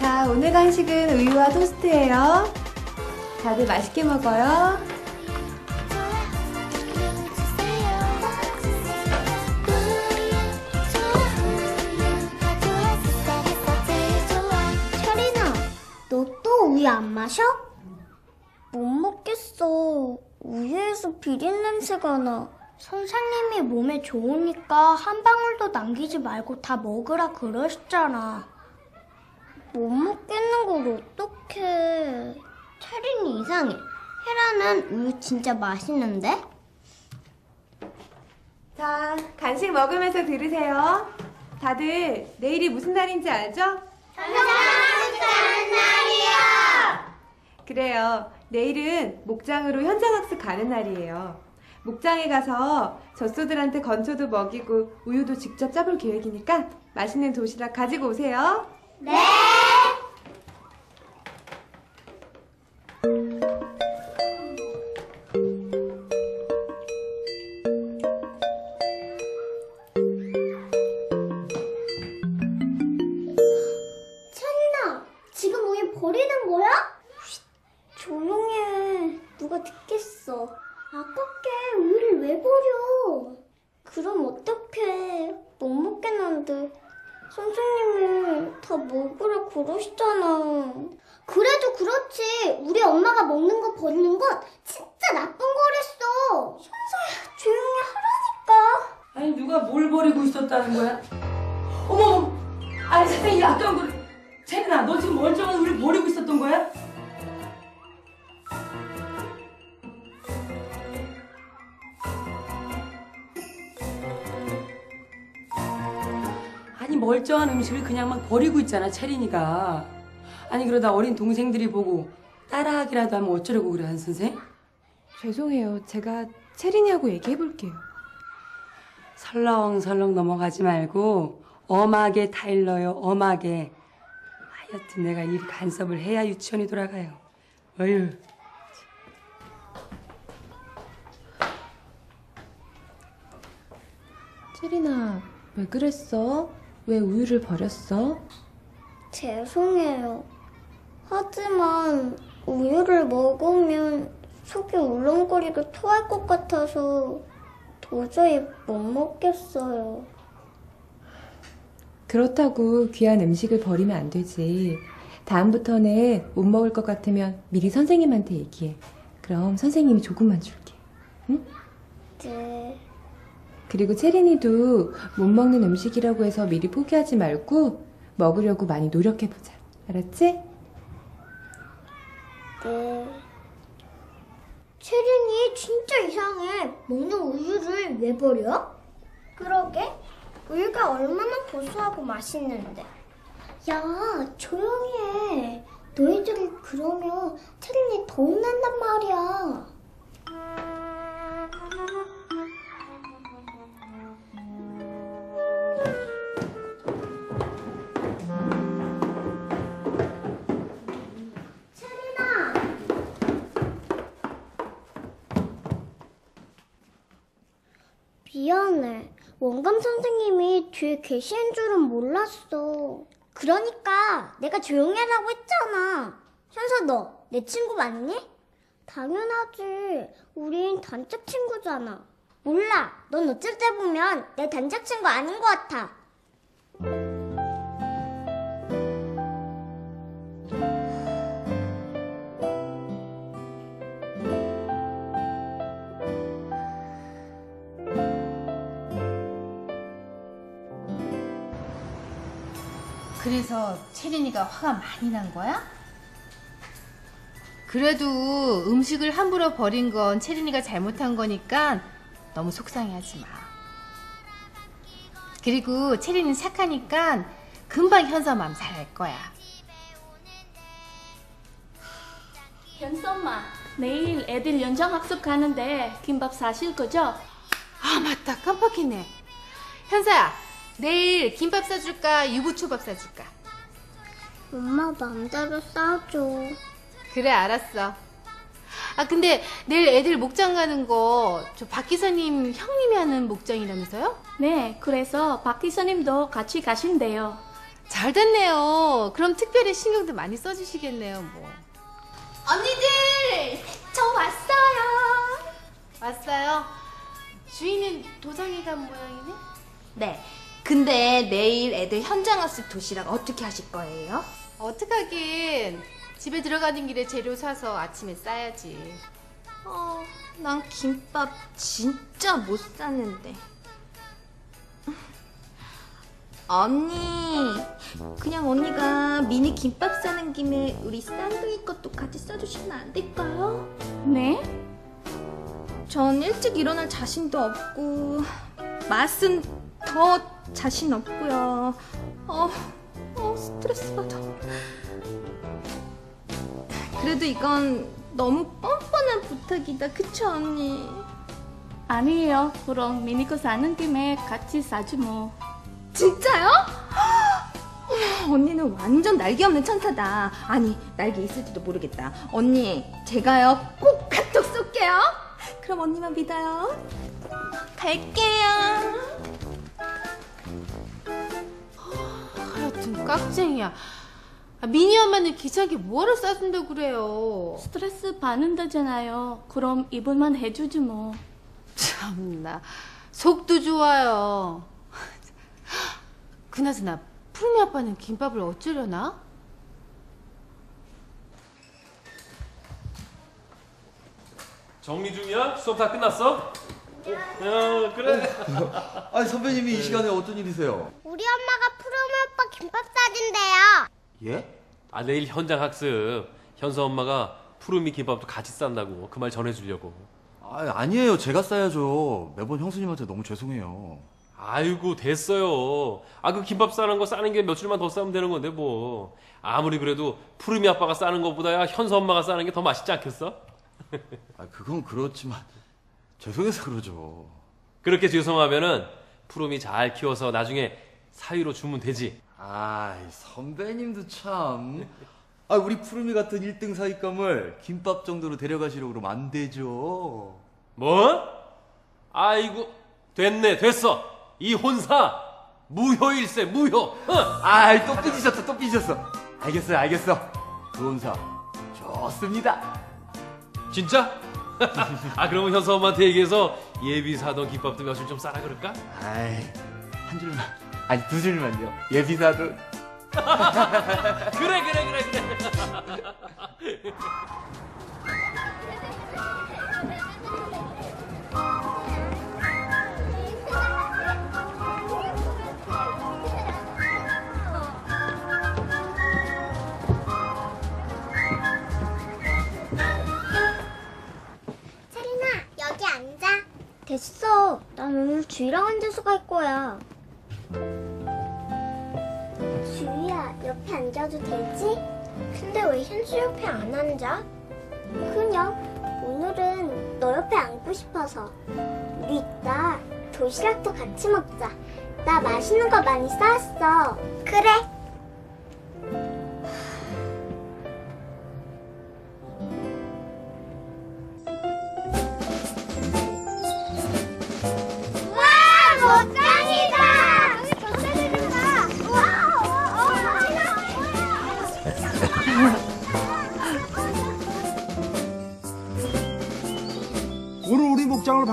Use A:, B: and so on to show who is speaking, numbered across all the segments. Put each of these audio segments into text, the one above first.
A: 자, 오늘 간식은 우유와 토스트예요. 다들 맛있게 먹어요.
B: 체리나, 너 또 우유 안 마셔? 못 먹겠어. 우유에서 비린 냄새가 나. 선생님이 몸에 좋으니까 한 방울도 남기지 말고 다 먹으라 그러셨잖아. 못 먹겠는 걸 어떡해. 체린이 이상해. 헤라는 우유 진짜 맛있는데?
A: 자, 간식 먹으면서 들으세요. 다들 내일이 무슨 날인지 알죠? 그래요. 내일은 목장으로 현장학습 가는 날이에요. 목장에 가서 젖소들한테 건초도 먹이고 우유도 직접 짜볼 계획이니까 맛있는 도시락 가지고 오세요.
B: 체리나, 지금 우유 버리는 거야? 조용히 해. 누가 듣겠어. 아깝게 우유를 왜 버려? 그럼 어떡해. 못 먹겠는데. 선생님이 다 먹으라 그러시잖아. 그래도 그렇지. 우리 엄마가 먹는 거 버리는 건 진짜 나쁜 거랬어. 현서야, 조용히 하라니까.
C: 아니 누가 뭘 버리고 있었다는 거야? 어머, 아니 선생님 아까운 거 채린아 너 지금 멀쩡한 우리 버리고 있었던 거야? 멀쩡한 음식을 그냥 막 버리고 있잖아 채린이가 아니 그러다 어린 동생들이 보고 따라하기라도 하면 어쩌려고 그래 한 선생?
A: 죄송해요. 제가 체린이하고 얘기해 볼게요.
C: 설렁설렁 넘어가지 말고 엄하게 타일러요 엄하게 하여튼 내가 이 간섭을 해야 유치원이 돌아가요 어휴
A: 체린아, 왜 그랬어? 왜 우유를 버렸어?
B: 죄송해요. 하지만 우유를 먹으면 속이 울렁거리고 토할 것 같아서 도저히 못 먹겠어요.
A: 그렇다고 귀한 음식을 버리면 안 되지. 다음부터는 못 먹을 것 같으면 미리 선생님한테 얘기해. 그럼 선생님이 조금만 줄게.
B: 네.
A: 그리고 체린이도 못 먹는 음식이라고 해서 미리 포기하지 말고 먹으려고 많이 노력해보자. 알았지?
B: 네. 체린이 진짜 이상해. 먹는 우유를 왜 버려? 그러게. 우유가 얼마나 고소하고 맛있는데. 야, 조용히 해. 너희들이 그러면 체린이 더 혼난단 말이야. 미안해. 원감 선생님이 뒤에 계시는 줄은 몰랐어. 그러니까 내가 조용히 하라고 했잖아. 현서 너 내 친구 맞니? 당연하지. 우린 단짝 친구잖아. 몰라. 넌 어쩔 때 보면 내 단짝 친구 아닌 것 같아.
D: 그래서 채린이가 화가 많이 난 거야? 그래도 음식을 함부로 버린 건 채린이가 잘못한 거니까 너무 속상해하지 마. 그리고 채린이는 착하니까 금방 현서 마음 잘알 거야.
E: 현수 엄마, 내일 애들 연장학습 가는데 김밥 사실 거죠?
D: 아 맞다 깜빡했네. 현서야 내일 김밥 싸줄까 유부초밥 싸줄까?
B: 엄마 맘대로 싸줘.
D: 그래 알았어. 아, 근데 내일 애들 목장 가는 거, 저 박 기사님 형님이 하는 목장이라면서요?
E: 네, 그래서 박 기사님도 같이 가신대요.
D: 잘 됐네요. 그럼 특별히 신경도 많이 써주시겠네요, 뭐.
B: 언니들, 저 왔어요.
D: 왔어요? 주인은 도장에 간 모양이네?
F: 네. 근데 내일 애들 현장 학습 도시락 어떻게 하실 거예요?
D: 어떡하긴. 집에 들어가는 길에 재료 사서 아침에 싸야지.
F: 어, 난 김밥 진짜 못 사는데. 언니, 그냥 언니가 미니 김밥 싸는 김에 우리 쌍둥이 것도 같이 싸주시면 안 될까요?
E: 네?
F: 전 일찍 일어날 자신도 없고 맛은 더 자신 없고요. 어, 어 스트레스 받아. 그래도 이건 너무 뻔뻔한 부탁이다, 그쵸 언니?
E: 아니에요. 그럼 미니코 사는 김에 같이 사주 뭐.
F: 진짜요? 언니는 완전 날개 없는 천사다. 아니 날개 있을지도 모르겠다. 언니 제가요 꼭 카톡 쏠게요. 그럼 언니만 믿어요. 갈게요.
D: 하여튼 깍쟁이야. 아, 미니 엄마는 귀찮게 뭐하러 싸준다고 그래요.
E: 스트레스 받는다잖아요. 그럼 이불만 해주지 뭐.
D: 참나. 속도 좋아요. 그나저나 푸르미 아빠는 김밥을 어쩌려나?
G: 정리 중이야? 수업 다 끝났어? 어, 그래.
H: 아니 선배님이 이 시간에 어떤 일이세요?
B: 우리 엄마
H: 예?
G: 아 내일 현장 학습. 현서 엄마가 푸르미 김밥도 같이 싼다고 그 말 전해주려고.
H: 아 아니에요 제가 싸야죠 매번 형수님한테 너무 죄송해요
G: 아이고 됐어요. 아 그 김밥 싸는 거 싸는 게 며칠만 더 싸면 되는 건데 뭐. 아무리 그래도 푸르미 아빠가 싸는 것보다야 현서 엄마가 싸는 게 더 맛있지 않겠어?
H: 아 그건 그렇지만 죄송해서 그러죠
G: 그렇게 죄송하면은 푸르미 잘 키워서 나중에 사위로 주면 되지.
H: 아이 선배님도 참 아, 우리 푸르미 같은 1등 사익감을 김밥 정도로 데려가시려고 그러면 안 되죠
G: 뭐? 아이고 됐네 됐어 이 혼사 무효일세 무효 어.
H: 아이 또 삐지셨어 또 삐지셨어 알겠어요 알겠어 좋은사 좋습니다
G: 진짜? 아 그러면 현서 엄마한테 얘기해서 예비 사던 김밥도 며칠 좀 싸라 그럴까?
H: 아이 한 줄만 아니 두 줄만요 예비사도
G: 그래 그래 그래 그래
B: 세린아, 여기 앉아. 됐어. 난 오늘 주희랑 앉아서 갈 거야. 주희야, 앉아도 되지? 근데 왜 현수 옆에 안 앉아? 그냥 오늘은 너 옆에 앉고 싶어서. 우리 이따 도시락도 같이 먹자. 나 맛있는 거 많이 싸왔어. 그래.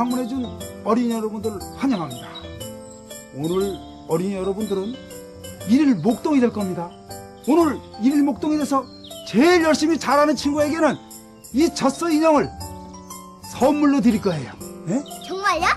I: 방문해준 어린이 여러분들 환영합니다. 오늘 어린이 여러분들은 일일 목동이 될 겁니다. 오늘 일일 목동이 돼서 제일 열심히 잘하는 친구에게는 이 젖소 인형을 선물로 드릴 거예요. 예?
B: 정말요?